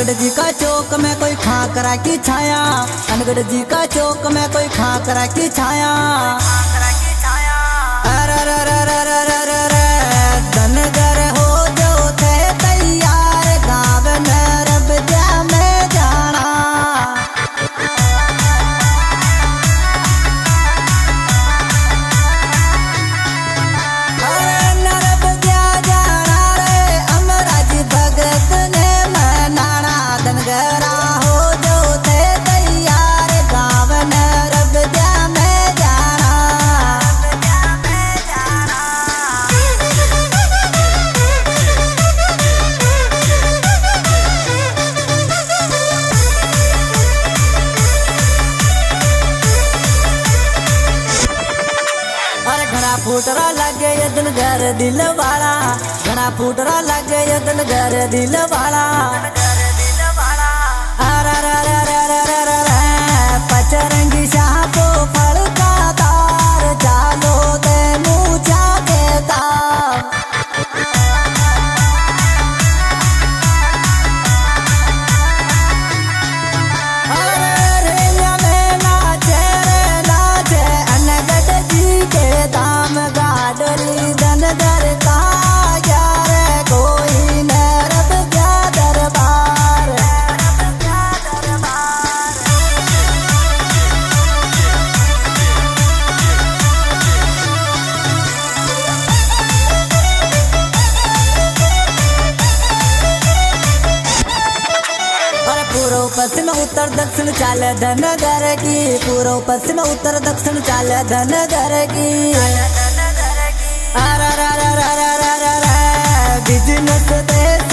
अनगढ़ जी का चौक में कोई खाकरा की छाया। अनगढ़ जी का चौक में कोई खाकरा की छाया। अरे घर ઘર દિલ વાળા ઘણા ફૂટરા લાગે તને ઘર દિલ વાળા પચરંગી સાપો ફળતા તાર ચા पूर्व पश्चिम उत्तर दक्षिण चाल धन घर की पूर्व पश्चिम उत्तर दक्षिण चाल धन घर की बिज़नेस देश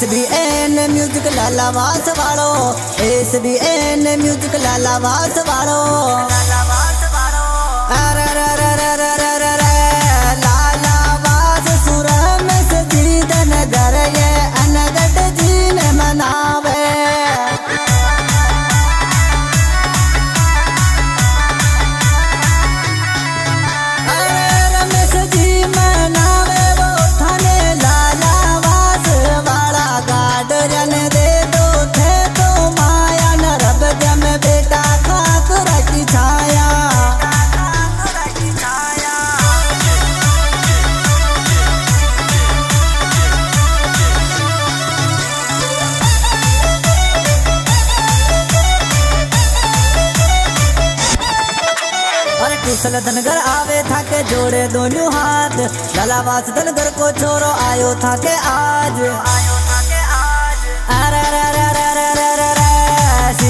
एस बी एन म्यूज़िक लाला वास वालो एस बी एन म्यूज़िक लाला वास वालो वासल धनगर आवे था के जोड़े दोनों हाथ। लाला वास धनगर को छोरो आयो था के आज आयो था के आज अरे अरे अरे अरे अरे अरे अरे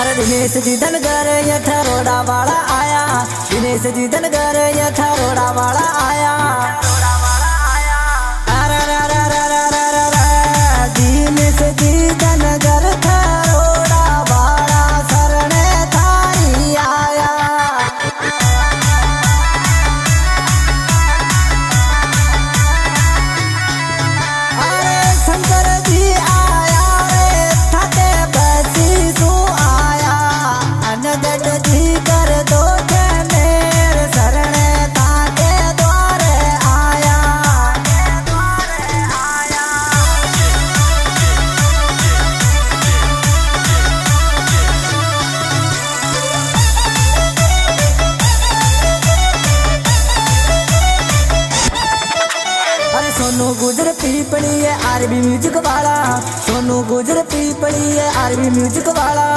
अरे दिनेश जी धनगर ये रोड़ा वाला आया। दिनेश जी धनगर ये रोड़ा वाला आया। पीपड़ी है आरबी म्यूज़िक वाला। सोनू गुजर पीपड़ी है आरबी म्यूज़िक वाला।